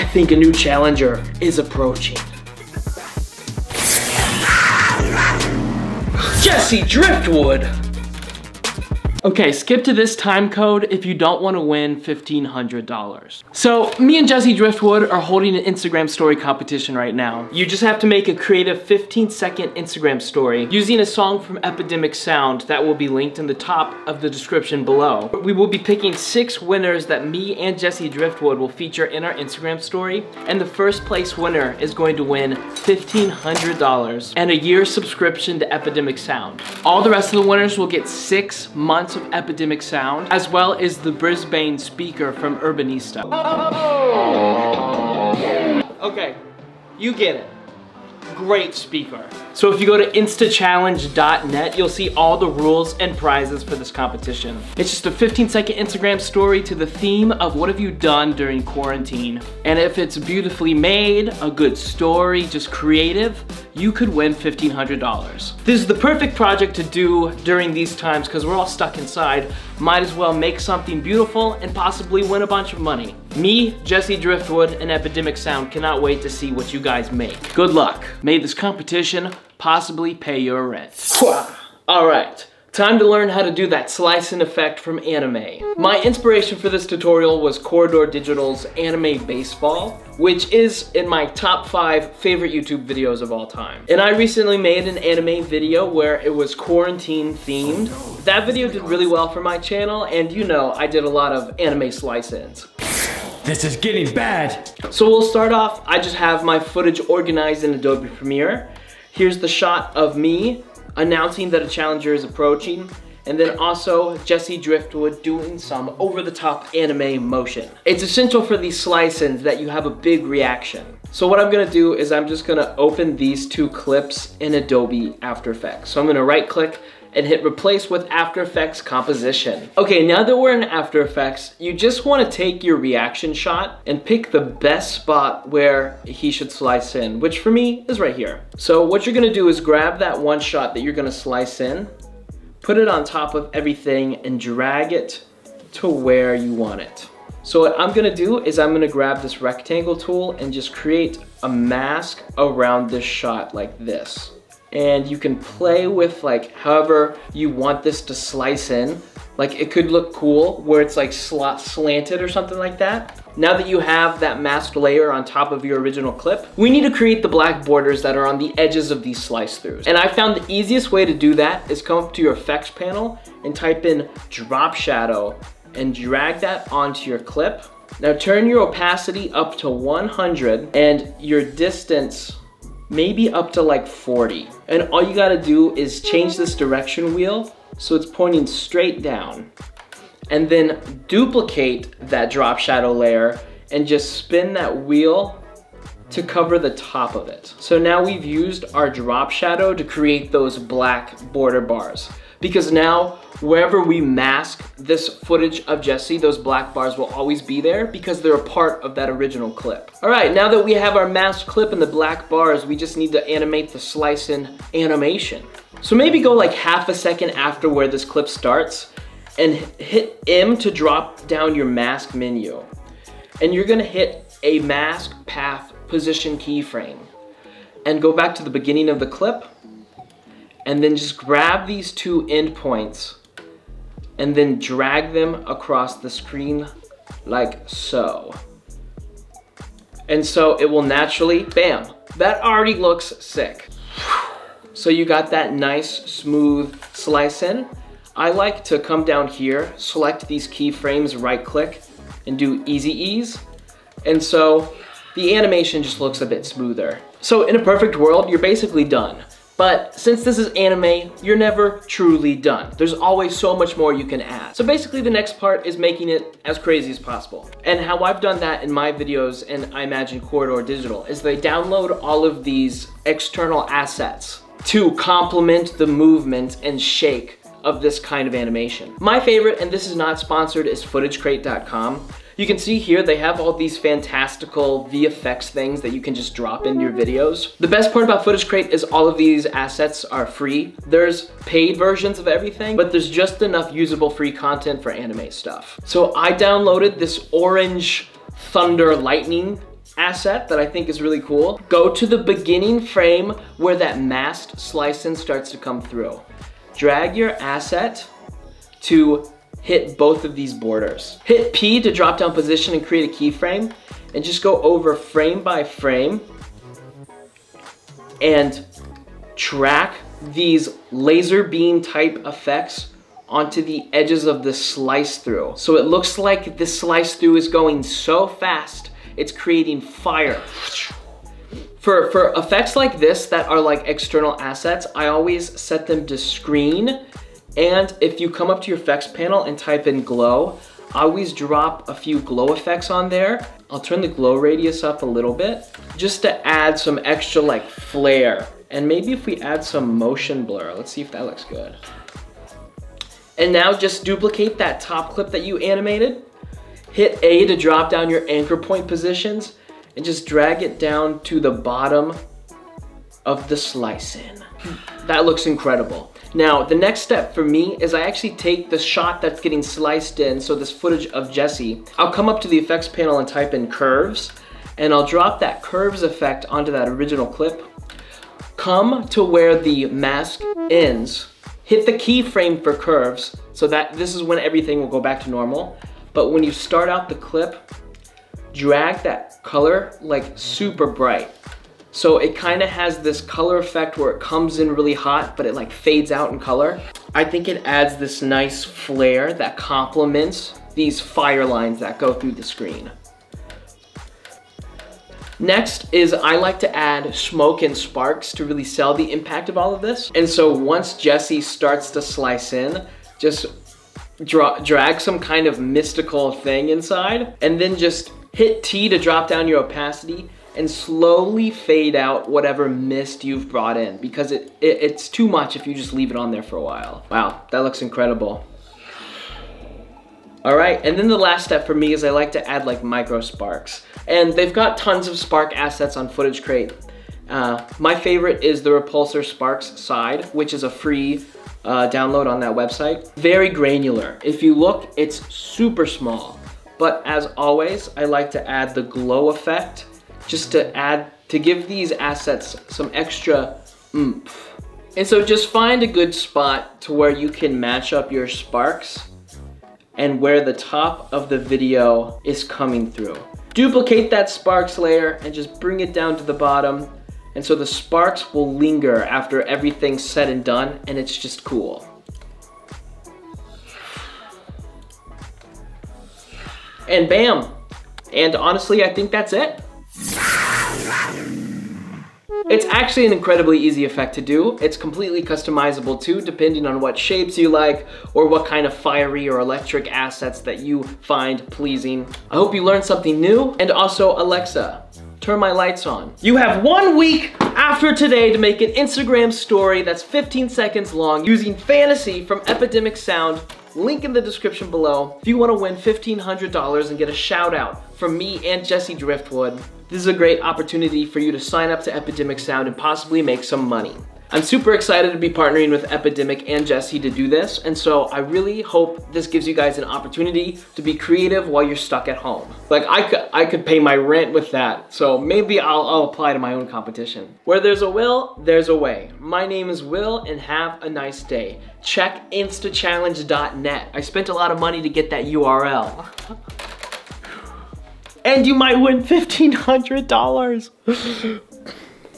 I think a new challenger is approaching. Jesse Driftwood! Okay, skip to this time code if you don't want to win $1,500. So me and Jesse Driftwood are holding an Instagram story competition right now. You just have to make a creative 15 second Instagram story using a song from Epidemic Sound that will be linked in the top of the description below. We will be picking six winners that me and Jesse Driftwood will feature in our Instagram story and the first place winner is going to win $1,500 and a year subscription to Epidemic Sound. All the rest of the winners will get six months of Epidemic Sound, as well as the Brisbane speaker from Urbanista. Oh. Okay, you get it. Great speaker. So if you go to instachallenge.net, you'll see all the rules and prizes for this competition. It's just a 15 second Instagram story to the theme of what have you done during quarantine. And if it's beautifully made, a good story, just creative, you could win $1,500. This is the perfect project to do during these times because we're all stuck inside. Might as well make something beautiful and possibly win a bunch of money. Me, Jesse Driftwood, and Epidemic Sound cannot wait to see what you guys make. Good luck. May this competition possibly pay your rent. All right. Time to learn how to do that slicing effect from anime. My inspiration for this tutorial was Corridor Digital's Anime Baseball, which is in my top five favorite YouTube videos of all time. And I recently made an anime video where it was quarantine themed. That video did really well for my channel, and you know, I did a lot of anime slice-ins. This is getting bad. So we'll start off, I just have my footage organized in Adobe Premiere. Here's the shot of me announcing that a challenger is approaching, and then also Jesse Driftwood doing some over-the-top anime motion. It's essential for these slice-ins that you have a big reaction. So what I'm gonna do is I'm just gonna open these two clips in Adobe After Effects. So I'm gonna right click, and hit replace with After Effects composition. Okay, now that we're in After Effects, you just wanna take your reaction shot and pick the best spot where he should slice in, which for me is right here. So what you're gonna do is grab that one shot that you're gonna slice in, put it on top of everything and drag it to where you want it. So what I'm gonna do is I'm gonna grab this rectangle tool and just create a mask around this shot like this and you can play with like however you want this to slice in. Like it could look cool where it's like slot slanted or something like that. Now that you have that masked layer on top of your original clip, we need to create the black borders that are on the edges of these slice throughs. And I found the easiest way to do that is come up to your effects panel and type in drop shadow and drag that onto your clip. Now turn your opacity up to 100 and your distance maybe up to like 40. And all you gotta do is change this direction wheel so it's pointing straight down. And then duplicate that drop shadow layer and just spin that wheel to cover the top of it. So now we've used our drop shadow to create those black border bars because now wherever we mask this footage of Jesse, those black bars will always be there because they're a part of that original clip. All right, now that we have our masked clip and the black bars, we just need to animate the slice in animation. So maybe go like half a second after where this clip starts and hit M to drop down your mask menu. And you're gonna hit a mask path position keyframe and go back to the beginning of the clip and then just grab these two endpoints and then drag them across the screen like so. And so it will naturally, bam, that already looks sick. So you got that nice smooth slice in. I like to come down here, select these keyframes, right click, and do easy ease. And so the animation just looks a bit smoother. So in a perfect world, you're basically done. But since this is anime, you're never truly done. There's always so much more you can add. So basically the next part is making it as crazy as possible. And how I've done that in my videos and I imagine Corridor Digital is they download all of these external assets to complement the movement and shake of this kind of animation. My favorite, and this is not sponsored, is FootageCrate.com. You can see here they have all these fantastical VFX things that you can just drop in your videos. The best part about Footage Crate is all of these assets are free. There's paid versions of everything, but there's just enough usable free content for anime stuff. So I downloaded this orange thunder lightning asset that I think is really cool. Go to the beginning frame where that masked slicing starts to come through. Drag your asset to hit both of these borders. Hit P to drop down position and create a keyframe and just go over frame by frame and track these laser beam type effects onto the edges of the slice through. So it looks like the slice through is going so fast, it's creating fire. For, for effects like this that are like external assets, I always set them to screen. And if you come up to your effects panel and type in glow, I always drop a few glow effects on there. I'll turn the glow radius up a little bit just to add some extra like flare. And maybe if we add some motion blur, let's see if that looks good. And now just duplicate that top clip that you animated. Hit A to drop down your anchor point positions and just drag it down to the bottom of the slice in. That looks incredible. Now, the next step for me is I actually take the shot that's getting sliced in, so this footage of Jesse, I'll come up to the effects panel and type in curves, and I'll drop that curves effect onto that original clip, come to where the mask ends, hit the keyframe for curves, so that this is when everything will go back to normal. But when you start out the clip, drag that color like super bright. So it kind of has this color effect where it comes in really hot, but it like fades out in color. I think it adds this nice flare that complements these fire lines that go through the screen. Next is I like to add smoke and sparks to really sell the impact of all of this. And so once Jesse starts to slice in, just dra drag some kind of mystical thing inside and then just hit T to drop down your opacity and slowly fade out whatever mist you've brought in because it, it, it's too much if you just leave it on there for a while. Wow, that looks incredible. All right, and then the last step for me is I like to add like micro sparks. And they've got tons of Spark assets on Footage Crate. Uh, my favorite is the Repulsor Sparks side, which is a free uh, download on that website. Very granular. If you look, it's super small. But as always, I like to add the glow effect just to add, to give these assets some extra oomph. And so just find a good spot to where you can match up your sparks and where the top of the video is coming through. Duplicate that sparks layer and just bring it down to the bottom. And so the sparks will linger after everything's said and done and it's just cool. And bam. And honestly, I think that's it. It's actually an incredibly easy effect to do. It's completely customizable too, depending on what shapes you like or what kind of fiery or electric assets that you find pleasing. I hope you learned something new. And also, Alexa, turn my lights on. You have one week after today to make an Instagram story that's 15 seconds long using fantasy from Epidemic Sound link in the description below. If you wanna win $1,500 and get a shout out from me and Jesse Driftwood, this is a great opportunity for you to sign up to Epidemic Sound and possibly make some money. I'm super excited to be partnering with Epidemic and Jesse to do this, and so I really hope this gives you guys an opportunity to be creative while you're stuck at home. Like I could, I could pay my rent with that, so maybe I'll, I'll apply to my own competition. Where there's a will, there's a way. My name is Will, and have a nice day. Check instachallenge.net. I spent a lot of money to get that URL. and you might win $1,500.